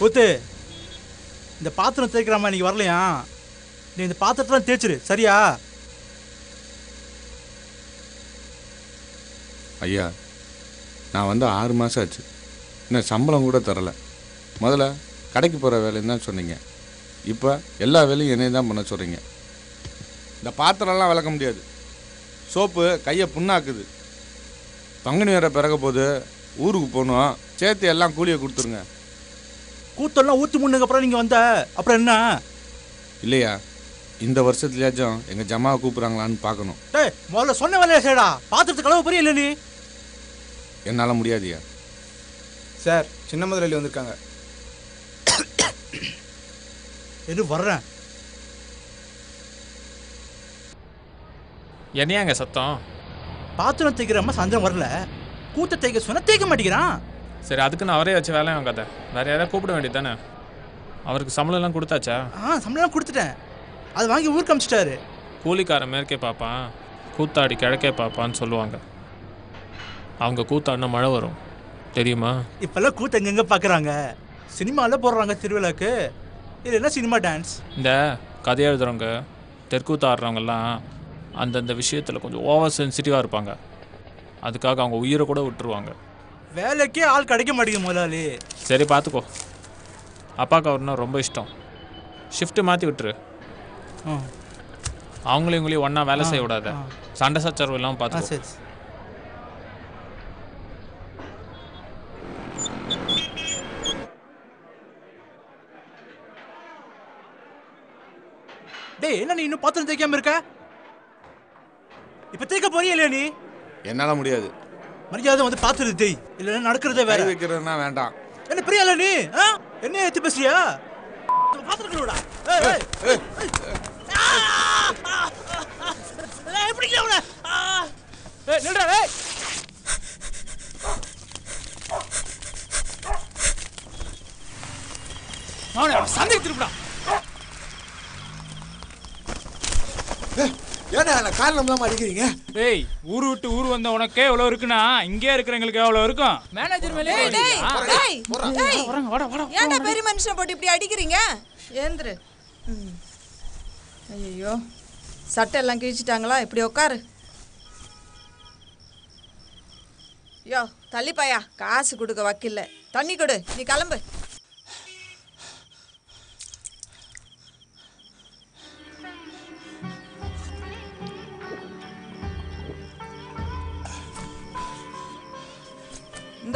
கூத்து இந்த பாத்திரம் தேய்க்கிறாமா இன்னைக்கு வரலையா? நீ இந்த பாத்திரத்தெல்லாம் தேய்ச்சிரு சரியா? ஐயா நான் வந்து ஆறு மாதம் ஆச்சு. இன்னும் சம்பளம் கூட தரல. முதல்ல கடைக்கு போகிற வேலைன்னு தான் சொன்னீங்க. இப்போ எல்லா வேலையும் என்னைய தான் பண்ண சொல்கிறீங்க இந்த பாத்திரம்லாம் விளக்க முடியாது. சோப்பு கையை புண்ணாக்குது. பங்குனி வர பிறக்க போது ஊருக்கு போகணும். சேர்த்து எல்லாம் கூலியை கொடுத்துருங்க. கூத்தெல்லாம் ஊற்றி முன்னுக்கு அப்புறம் நீங்கள் வந்த அப்புறம் என்ன? இல்லையா? இந்த வருஷத்துலயாச்சும் எங்கள் ஜமாவை கூப்பிட்றாங்களான்னு பார்க்கணும். டேய் முதல்ல சொன்ன வேலையை செய்யடா. பாத்திரத்து கலவு புரிய இல்லை நீ. என்னால் முடியாதுயா? சார் சின்ன முதலாளி வந்திருக்காங்க. எது வர்றேன் என்னையாங்க சத்தம்? பாத்திரம் தேய்க்கிறம்மா சாயந்தரம் வரல. கூத்த தேய்க்க சொன்னா தேய்க்க மாட்டேங்கிறான். சரி அதுக்கு நான் அவரே வச்சு வேலையும் வாங்காத. வேற யாராவது கூப்பிட வேண்டியது தானே? அவருக்கு சம்பளம்லாம் கொடுத்தாச்சா? ஆ சம்பளம் கொடுத்துட்டேன். அது வாங்கி ஊருக்கு அமிச்சிட்டாரு. கூலிக்காரன் மேற்கே பார்ப்பான். கூத்தாடி கிழக்கே பார்ப்பான்னு சொல்லுவாங்க. அவங்க கூத்தாடினா மழை வரும். தெரியுமா? இப்பெல்லாம் கூத்த எங்கெங்க பார்க்குறாங்க? சினிமாவில் போடுறாங்க திருவிழாக்கு. இது என்ன சினிமா டான்ஸ்? இந்த கதை எழுதுறவங்க தெற்கூத்து ஆடுறவங்கெல்லாம் அந்தந்த விஷயத்தில் கொஞ்சம் ஓவர் சென்சிட்டிவாக இருப்பாங்க. அதுக்காக அவங்க உயிரை கூட விட்டுருவாங்க. வேலைக்கே ஆள் கிடைக்க மாட்டேங்குது முதலாளி. சரி பார்த்துக்கோ. அப்பாவுக்கு அவர்னா ரொம்ப இஷ்டம். ஷிஃப்ட்டு மாற்றி விட்டுரு. அவங்களையும் இவங்களையும் ஒன்றா வேலை செய்ய விடாத. சண்டை சச்சரவு இல்லாமல் ஆ பார்த்துக்கோ. சரி. டேய் என்ன நீ இன்னும் பாத்திரம் தேய்க்காம இருக்க? இப்ப தேய்க்க போறியா இல்லையா நீ? என்னால் முடியாது. மரியாதை வந்து பாத்துரு தேய் இல்லைன்னா நடக்கிறதே வேற. வைக்கிறதுனா வேண்டாம். என்ன பிரியால நீ? ஆ? என்ன ஏத்தி பேசுறியா. ஆ! ஏய், நில்றா, என்ன காரணம்லாம் அடிக்கிறீங்க டேய் ஊர் விட்டு ஊர் வந்த உனக்கே எவ்வளோ இருக்குன்னா இங்கே இருக்கிறவங்களுக்கு எவ்வளோ இருக்கும்? மேனேஜர் மேலே டேய் டேய் டேய் டேய். ஏன்டா பெரிய மனுஷன் போட்டு இப்படி அடிக்கிறீங்க? ஏந்திரு. ம். ஐயையோ. சட்டை எல்லாம் கிழிச்சிட்டாங்களா? இப்படி உட்காரு யோ தள்ளிப்பாயா? காசு கொடுக்க வக்கில்ல. தண்ணி கொடு நீ கிளம்பு.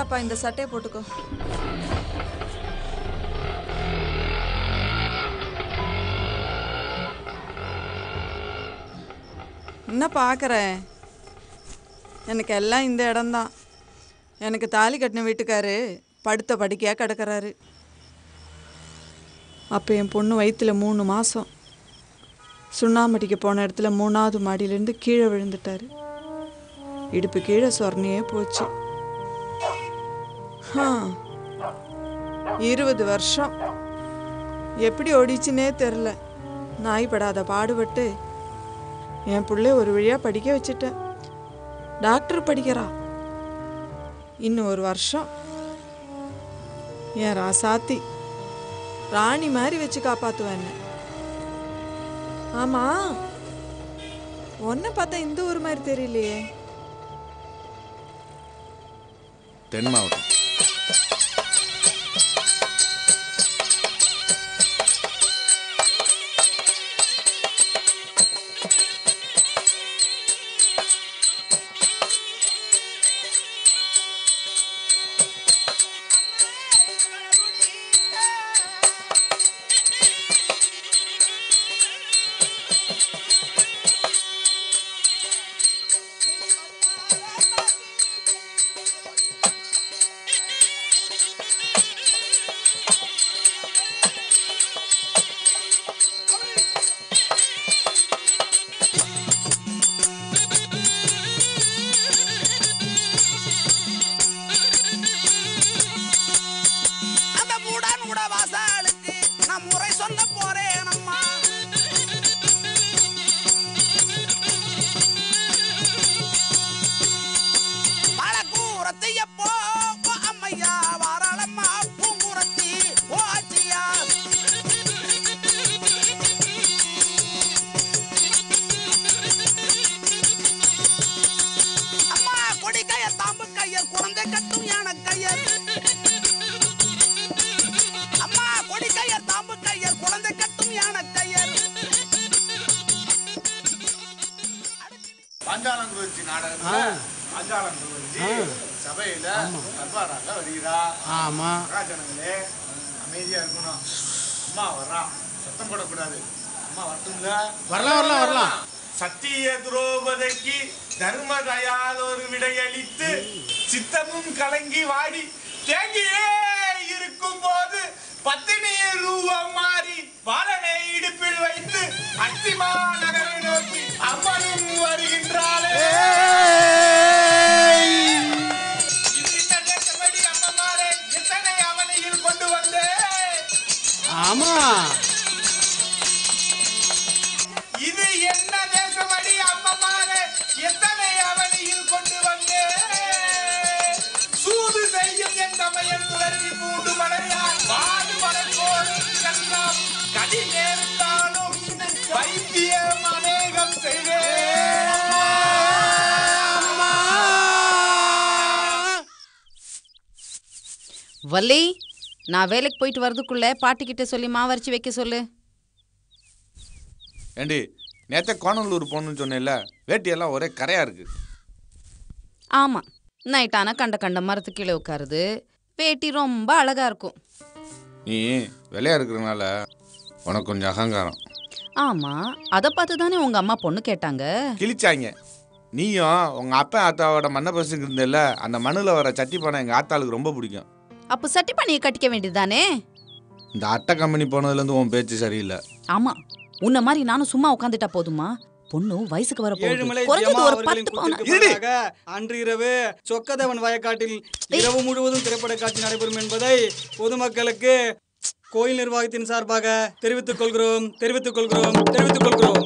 இந்தாப்பா இந்த சட்டையை போட்டுக்கோ. என்ன பார்க்குற எனக்கு எல்லாம் இந்த இடம்தான். எனக்கு தாலி கட்டின வீட்டுக்காரு படுத்த படுக்கையாக கிடக்கிறாரு. அப்போ என் பொண்ணு வயிற்றுல மூணு மாதம் சுண்ணாம்படிக்க போன இடத்துல மூணாவது மாடியிலேருந்து கீழே விழுந்துட்டாரு. இடுப்பு கீழே சொர்ணையே போச்சு. இருபது வருஷம். எப்படி ஓடிச்சுன்னே தெரில. நாய் படாத பாடுபட்டு என் பிள்ளை ஒரு வழியாக படிக்க வச்சுட்டேன். டாக்டர் படிக்கிறா. இன்னும் ஒரு வருஷம். என் ராசாத்தி. ராணி மாதிரி வச்சு காப்பாற்றுவேன் என்ன. ஆமாம் ஒன்றை பார்த்தா இந்த ஊர் மாதிரி தெரியலையே. தென் மாவட்டம். சபையில கர்ப்பாராக வருகிறா ஆமா. மகாஜனங்களே அமைதியா இருக்கணும். அம்மா வர்றா. சத்தம் போடக்கூடாது. அம்மா வரட்டுங்களா வரலாம் வரலாம் வரலாம். சத்திய துரோபதைக்கு தர்மதயால் ஒரு விடையளித்து சித்தமும் கலங்கி வாடி. தேங்கியே இருக்கும் போது பத்தினிய ரூபம் மாறி பாலனை இடுப்பில் வைத்து அத்திமா நகரை நோக்கி அம்மனும் வருகின்றாளே. இது என்ன தேசமடி அம்மமாரே எத்தனை அவனியில் கொண்டு வந்து? சூது செய்யும் என் தமையன் துளசி மூடு மலையால் வாடு மலர்கோடு கண்ணம் கடி நேர்ந்தாலும் வைத்தியம் அநேகம் செய்வேன் வலி நான் வேலைக்கு போயிட்டு வரதுக்குள்ள பாட்டிக்கிட்ட சொல்லி மாவரைச்சி வைக்க சொல்லு. ஏண்டி நேத்த கோணலூர் போகணும்னு சொன்னேன்ல வேட்டியெல்லாம் ஒரே கரையா இருக்கு. ஆமாம் நைட் ஆனால் கண்ட கண்ட மரத்து கீழே உட்காருது வேட்டி ரொம்ப அழகா இருக்கும். நீ விலையா இருக்கிறனால உனக்கு கொஞ்சம் அகங்காரம். ஆமாம் அதை பார்த்து தானே உங்கள் அம்மா பொண்ணு கேட்டாங்க? கிழிச்சாங்க. நீயும் உங்க அப்பா ஆத்தாவோட மண்ணை பசுக்கு இருந்தேல்ல அந்த மண்ணில் வர சட்டி பானை எங்கள் ஆத்தாளுக்கு ரொம்ப பிடிக்கும். அப்போ சட்டி பண்ணியை கட்டிக்க வேண்டியதுதானே? இந்த அட்டை கம்பெனி போனதுலேருந்து உன் பேச்சு சரியில்லை. ஆமாம் உன்ன மாதிரி நானும் சும்மா உட்காந்துட்டா போதுமா? பொண்ணு வயசுக்கு வர போகுது. குறைஞ்சது ஒரு பத்து பவுன். அன்று இரவு சொக்கதவன் வயக்காட்டில் இரவு முழுவதும் திரைப்பட காட்சி நடைபெறும் என்பதை பொதுமக்களுக்கு கோயில் நிர்வாகத்தின் சார்பாக தெரிவித்துக் கொள்கிறோம் தெரிவித்துக் கொள்கிறோம் தெரிவித்துக் கொள்கிறோம்.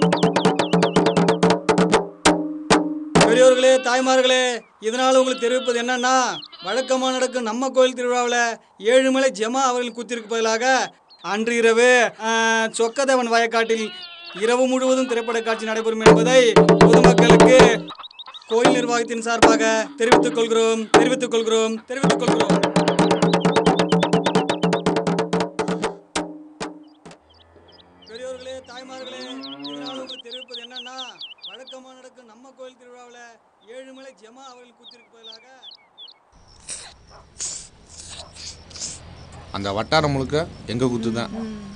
பெரியோர்களே தாய்மார்களே இதனால் உங்களுக்கு தெரிவிப்பது என்னன்னா வழக்கமாக நடக்கும் நம்ம கோயில் திருவிழாவில் ஏழுமலை ஜெமா அவர்கள் கூத்திற்கு பதிலாக அன்று இரவு சொக்கதேவன் வயக்காட்டில் இரவு முழுவதும் திரைப்பட காட்சி நடைபெறும் என்பதை பொதுமக்களுக்கு கோயில் நிர்வாகத்தின் சார்பாக தெரிவித்துக் கொள்கிறோம் தெரிவித்துக் கொள்கிறோம் தெரிவித்துக் கொள்கிறோம். பெரியோர்களே தாய்மார்களே இதனால் உங்களுக்கு தெரிவிப்பது என்னன்னா வழக்கமாக நடக்கும் நம்ம கோயில் திருவிழாவில் ஏழுமலை ஜெமா அவர்கள் கூத்திற்கு பதிலாக அந்த வட்டாரம் முழுக்க எங்கள் கூத்து தான்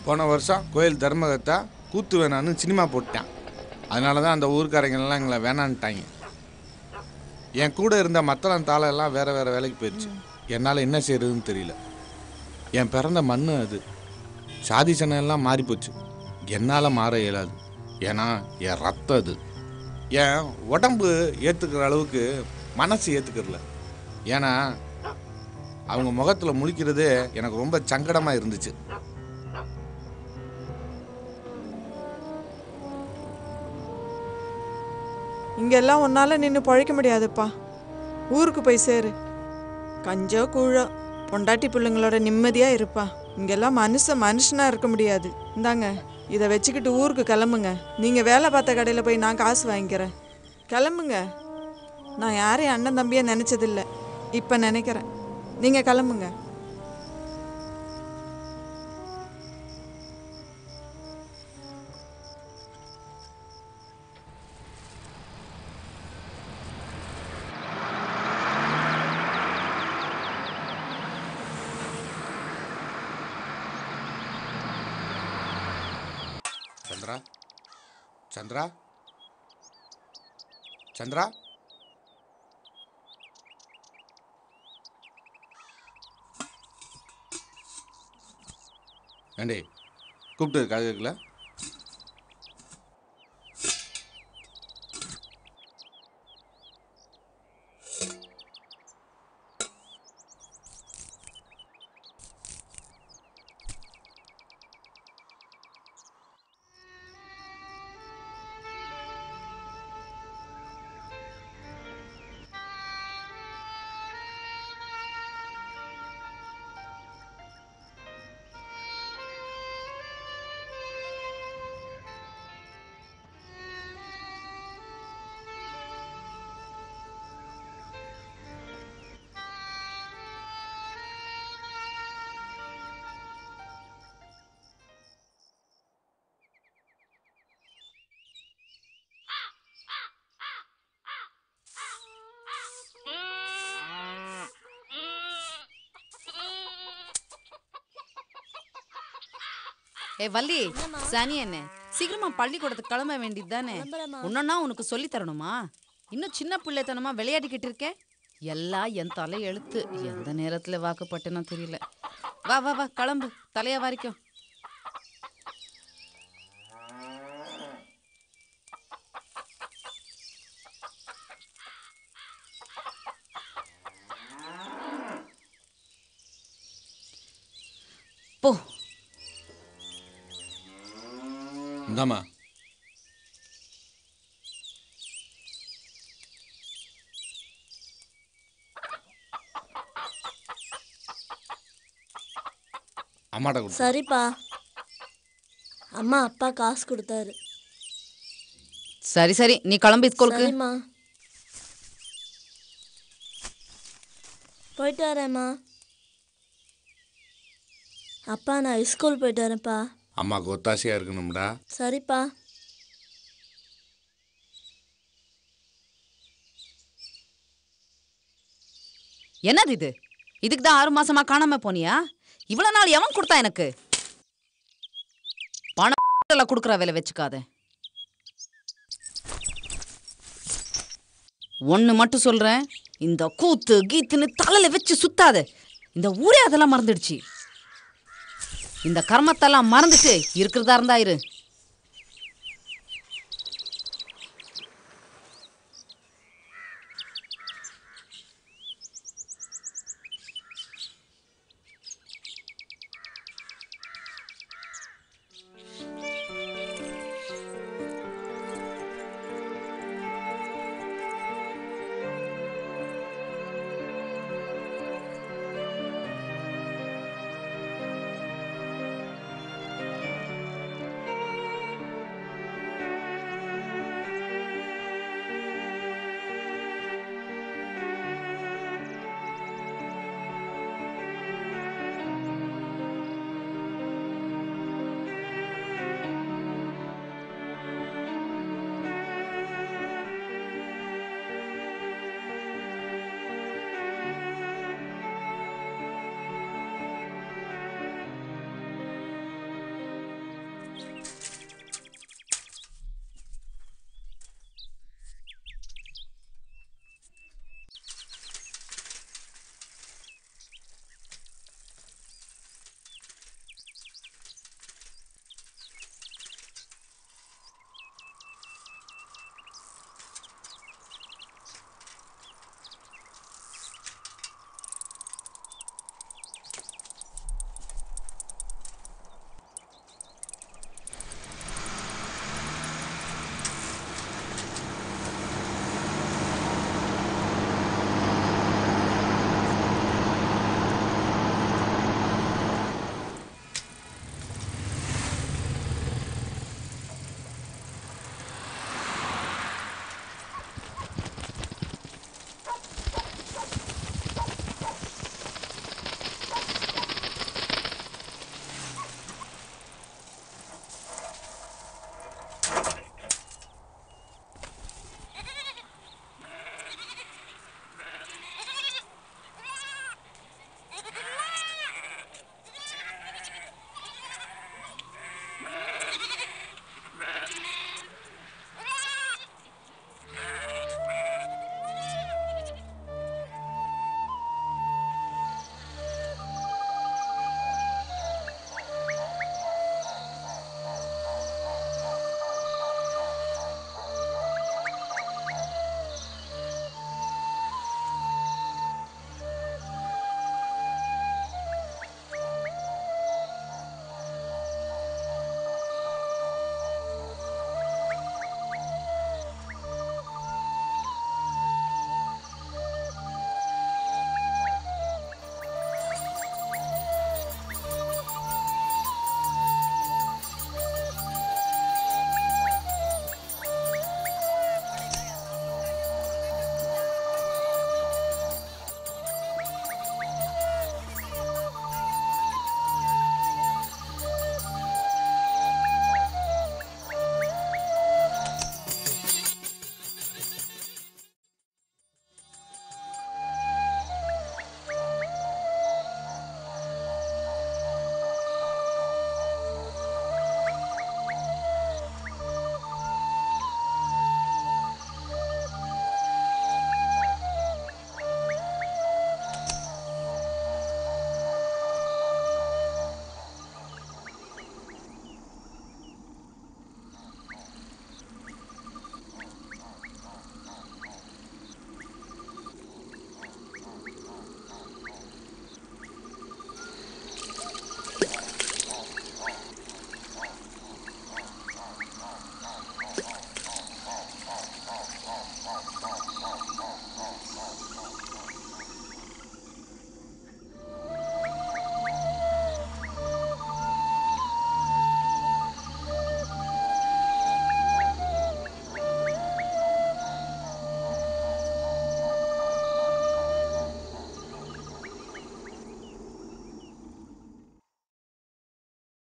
போன வருஷம் கோயில் தர்மகத்தா கூத்து வேணான்னு சினிமா போட்டேன். அதனால தான் அந்த ஊர்க்காரங்கெல்லாம் எங்களை வேணான்ட்டாங்க. என் கூட இருந்த மத்தளம் தாளம் எல்லாம் வேறு வேலைக்கு போயிடுச்சு என்னால் என்ன செய்யறதுன்னு தெரியல. என் பிறந்த மண்ணு அது. சாதி சனம் எல்லாம் என்னால் மாற இயலாது. ஏன்னா என் ரத்தம் அது. என் உடம்பு ஏற்றுக்கிற அளவுக்கு மனசு ஏற்றுக்கிறல ஏன்னா அவங்க முகத்தில் முழிக்கிறதே எனக்கு ரொம்ப சங்கடமாக இருந்துச்சு. இங்கெல்லாம் உன்னால நின்று பழைக்க முடியாதுப்பா. ஊருக்கு போய் சேரு. கஞ்சோ கூழோ பொண்டாட்டி பிள்ளைங்களோட நிம்மதியாக இருப்பா. இங்கெல்லாம் மனுஷன் மனுஷனாக இருக்க முடியாது. இந்தாங்க. இதை வச்சுக்கிட்டு ஊருக்கு கிளம்புங்க. நீங்கள் வேலை பார்த்த கடையில் போய் நான் காசு வாங்கிக்கிறேன். கிளம்புங்க. நான் யாரையும் அண்ணன் தம்பியை நினச்சதில்ல. இப்போ நினைக்கிறேன். நீங்கள் கிளம்புங்க. சந்திரா? சந்திரா? ஏண்டி கூப்பிட்டு காதுல ஏ வள்ளி சனி என்ன சீக்கிரமா பள்ளிக்கூடத்துக்கு கிளம்ப வேண்டியது தானே ஒன்னொன்னா உனக்கு சொல்லி தரணுமா? இன்னும் சின்ன பிள்ளைத்தனமா விளையாடிக்கிட்டு இருக்கே எல்லாம் என் தலை எழுத்து எந்த நேரத்துல வாக்குப்பட்டேனோ தெரியல. வா வா வா கிளம்பு. தலைய வரைக்கும் இந்தாம்மா அம்மாட்ட கொடு சரிப்பா. அம்மா அப்பா காசு கொடுத்தாரு. சரி சரி. நீ கிளம்பி ஸ்கூலுக்கு. சரிம்மா. போயிட்டு வரேம்மா. அப்பா நான் ஸ்கூல் போயிட்டு வரேன்ப்பா. அம்மாவுக்கு ஒத்தாசையாக இருக்கணும்டா. சரிப்பா. என்னது இது? இதுக்கு தான் ஆறு மாசமா காணாம போனியா? இவ்வளவு நாள் எவன் கொடுத்தா எனக்கு? பணம் கொடுக்குற வேலை வச்சுக்காத. ஒன்னு மட்டும் சொல்றேன். இந்த கூத்து கீத்துன்னு தலையில வச்சு சுத்தாத. இந்த ஊரே அதெல்லாம் மறந்துடுச்சு. இந்த கர்மத்தெல்லாம் மறந்துட்டு இருக்கிறதா இருந்தா இரு.